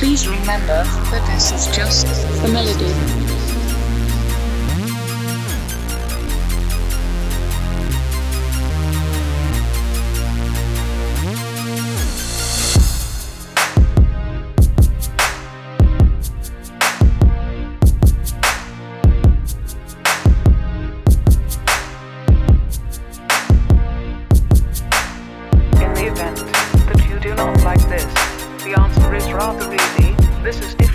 Please remember that this is just the melody. This is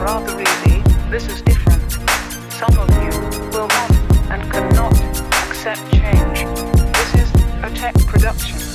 rather easy. this is different. Some of you will not and cannot accept change. This is a tech production.